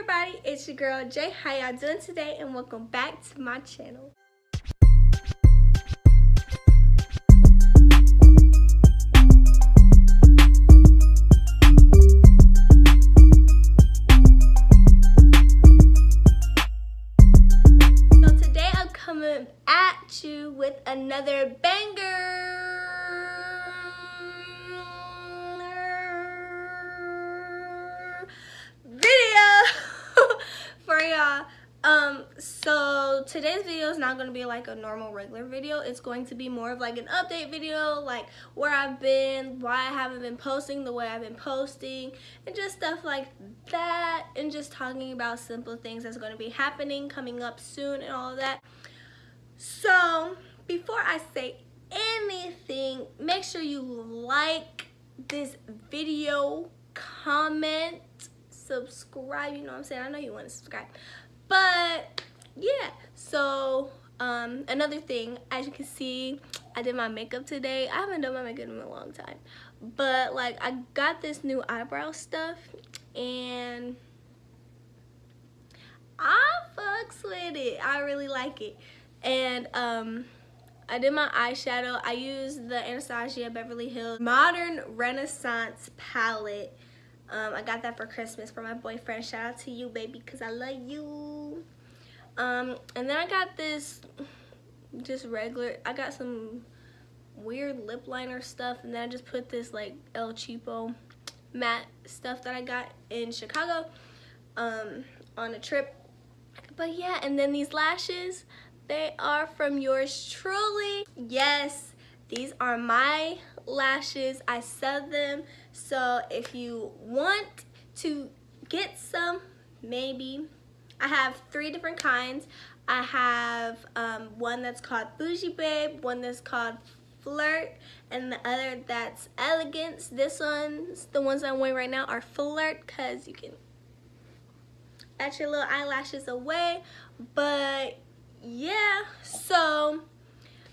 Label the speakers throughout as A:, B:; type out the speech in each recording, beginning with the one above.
A: everybody, it's your girl Jay. How y'all doing today? And welcome back to my channel. So today I'm coming at you with another banger for y'all. Um, so today's video is not gonna be like a normal regular video. It's going to be more of like an update video, like where I've been, why I haven't been posting the way I've been posting, and just stuff like that, and just talking about simple things that's gonna be happening coming up soon and all that. So before I say anything, make sure you like this video, comment, subscribe. You know what I'm saying? I know you want to subscribe. But yeah, so um, another thing, as you can see, I did my makeup today. I haven't done my makeup in a long time. But like I got this new eyebrow stuff and I fucks with it. I really like it. And um I did my eyeshadow. I used the Anastasia Beverly Hills Modern Renaissance palette. Um, I got that for Christmas for my boyfriend. Shout out to you, baby, because I love you. Um, and then I got this just regular, I got some weird lip liner stuff. And then I just put this like El Cheapo matte stuff that I got in Chicago um, on a trip. But yeah, and then these lashes, they are from yours truly. Yes, these are my lashes. I sell them. So if you want to get some, maybe. I have three different kinds. I have um, one that's called Bougie Babe, one that's called Flirt, and the other that's Elegance. This one's, the ones I'm wearing right now are Flirt because you can at your little eyelashes away. But yeah, so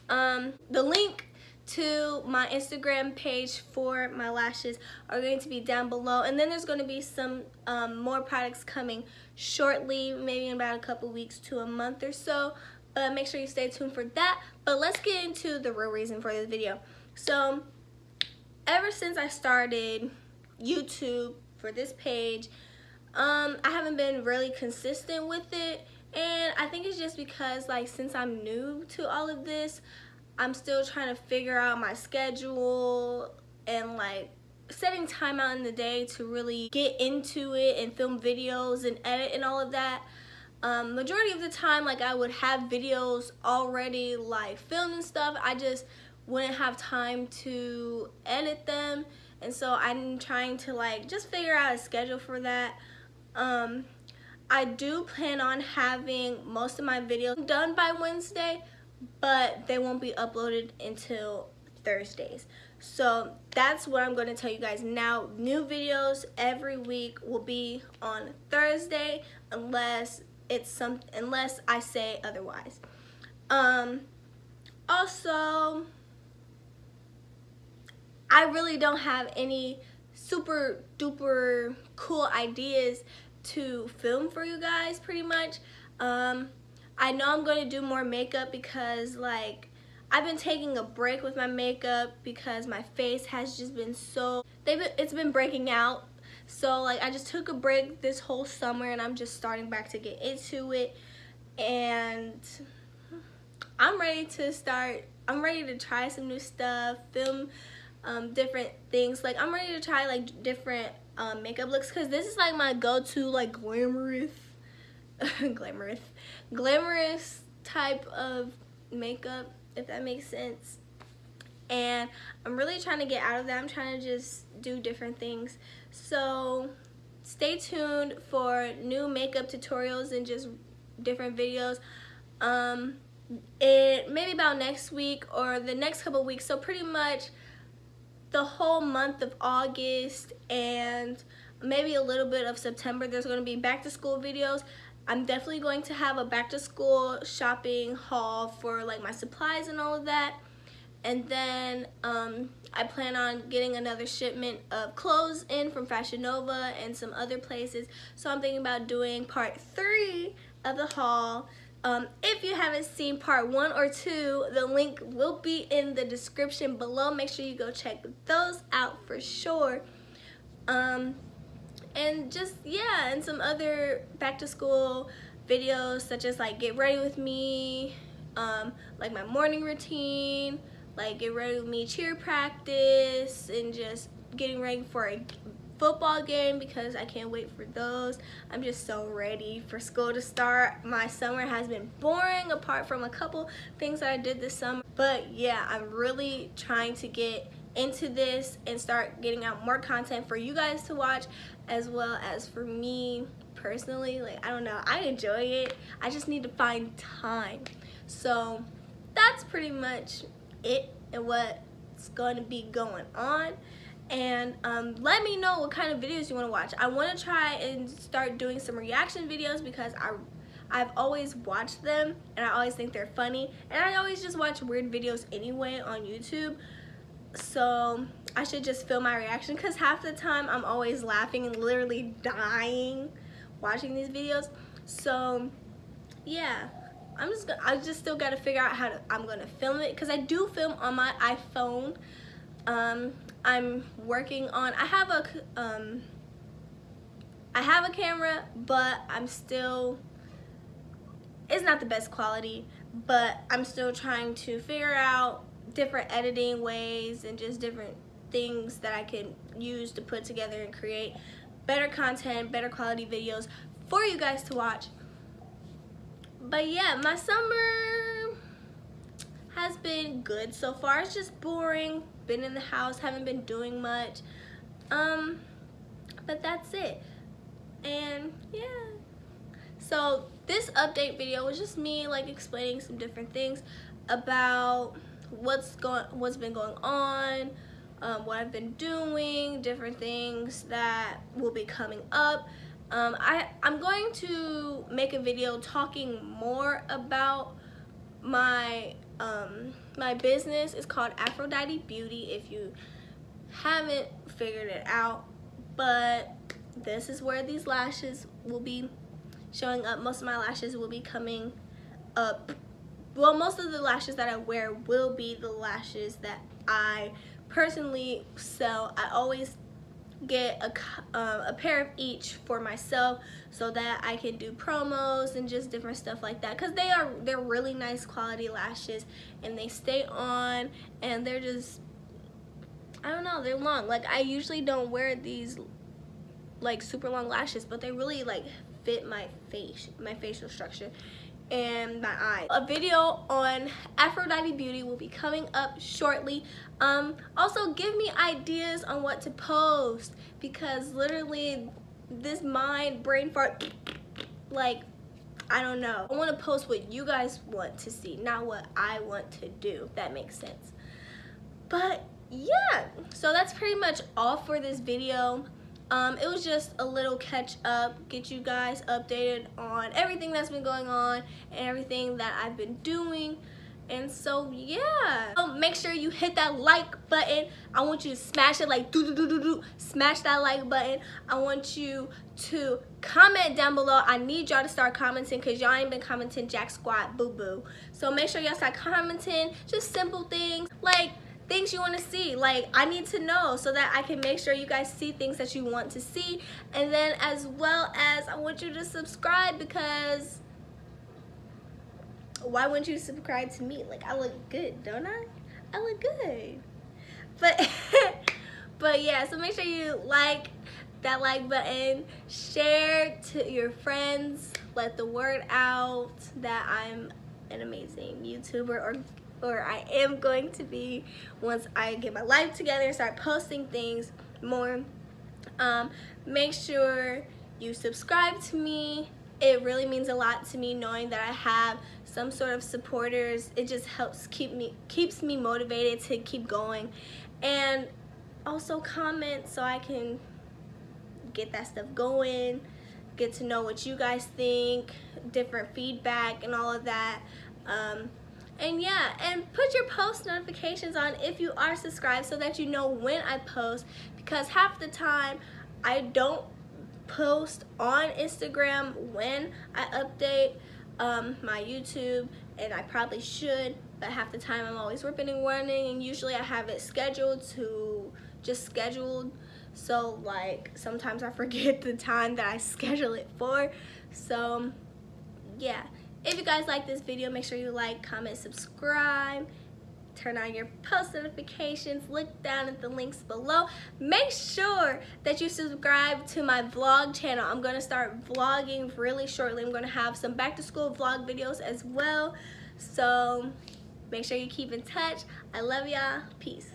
A: um, the link to my Instagram page for my lashes are going to be down below. And then there's going to be some um, more products coming shortly, maybe in about a couple weeks to a month or so. But make sure you stay tuned for that. But let's get into the real reason for this video. So ever since I started YouTube for this page, um, I haven't been really consistent with it. And I think it's just because like since I'm new to all of this, I'm still trying to figure out my schedule and like setting time out in the day to really get into it and film videos and edit and all of that. Um, majority of the time, like I would have videos already like filmed and stuff. I just wouldn't have time to edit them. And so I'm trying to like just figure out a schedule for that. Um, I do plan on having most of my videos done by Wednesday, but they won't be uploaded until Thursdays. So that's what I'm going to tell you guys now. New videos every week will be on Thursday unless it's some unless I say otherwise. Um also I really don't have any super duper cool ideas to film for you guys pretty much. Um I know I'm going to do more makeup because like I've been taking a break with my makeup because my face has just been so they've been, it's been breaking out. So like I just took a break this whole summer and I'm just starting back to get into it. And I'm ready to start I'm ready to try some new stuff film um, different things. Like I'm ready to try like different um, makeup looks because this is like my go-to like glamorous glamorous. Glamorous type of makeup if that makes sense. And I'm really trying to get out of that. I'm trying to just do different things. So stay tuned for new makeup tutorials and just different videos. Um it maybe about next week or the next couple weeks. So pretty much the whole month of August and maybe a little bit of September there's going to be back to school videos I'm definitely going to have a back to school shopping haul for like my supplies and all of that. And then um, I plan on getting another shipment of clothes in from Fashion Nova and some other places. So I'm thinking about doing part three of the haul. Um, if you haven't seen part one or two, the link will be in the description below. Make sure you go check those out for sure. Um, and just, yeah, and some other back to school videos such as like get ready with me, um, like my morning routine, like get ready with me cheer practice, and just getting ready for a football game because I can't wait for those. I'm just so ready for school to start. My summer has been boring apart from a couple things that I did this summer. But yeah, I'm really trying to get into this and start getting out more content for you guys to watch as well as for me personally. Like, I don't know, I enjoy it. I just need to find time. So that's pretty much it and what's going to be going on and um, let me know what kind of videos you want to watch. I want to try and start doing some reaction videos because I, I've always watched them and I always think they're funny and I always just watch weird videos anyway on YouTube so I should just film my reaction because half the time I'm always laughing and literally dying watching these videos. So yeah I'm just going I just still got to figure out how to I'm gonna film it because I do film on my iPhone. Um, I'm working on, I have a, um, I have a camera, but I'm still, it's not the best quality, but I'm still trying to figure out different editing ways and just different things that I can use to put together and create better content, better quality videos for you guys to watch. But yeah, my summer has been good so far. It's just boring, been in the house, haven't been doing much. Um, but that's it. And yeah. So this update video was just me like explaining some different things about what's going what's been going on, um, what I've been doing, different things that will be coming up. Um, I, I'm going to make a video talking more about my um, my business. Is called Afrodite Beauty if you haven't figured it out. But this is where these lashes will be showing up. Most of my lashes will be coming up well most of the lashes that I wear will be the lashes that I personally sell. I always get a, um, a pair of each for myself so that I can do promos and just different stuff like that because they are they're really nice quality lashes and they stay on and they're just I don't know they're long. Like I usually don't wear these like super long lashes but they really like fit my face my facial structure and my eyes. A video on Afrodite Beauty will be coming up shortly. Um, also, give me ideas on what to post because literally this mind brain fart, like, I don't know. I want to post what you guys want to see, not what I want to do, that makes sense. But yeah, so that's pretty much all for this video. Um, it was just a little catch up, get you guys updated on everything that's been going on and everything that I've been doing. And so, yeah. So make sure you hit that like button. I want you to smash it like do do do do do. Smash that like button. I want you to comment down below. I need y'all to start commenting because y'all ain't been commenting jack squat boo boo. So make sure y'all start commenting. Just simple things like things you want to see. Like I need to know so that I can make sure you guys see things that you want to see. And then as well as I want you to subscribe because why wouldn't you subscribe to me? Like I look good don't I? I look good. But but yeah so make sure you like that like button. Share to your friends. Let the word out that I'm an amazing YouTuber or or I am going to be once I get my life together and start posting things more. Um, make sure you subscribe to me. It really means a lot to me knowing that I have some sort of supporters. It just helps keep me keeps me motivated to keep going. And also comment so I can get that stuff going, get to know what you guys think, different feedback and all of that. Um, And yeah, and put your post notifications on if you are subscribed so that you know when I post because half the time I don't post on Instagram when I update um, my YouTube and I probably should but half the time I'm always ripping and running and usually I have it scheduled to just scheduled. So like sometimes I forget the time that I schedule it for. So yeah if you guys like this video make sure you like comment subscribe. Turn on your post notifications. Look down at the links below. Make sure that you subscribe to my vlog channel. I'm to start vlogging really shortly. I'm to have some back to school vlog videos as well. So make sure you keep in touch. I love y'all peace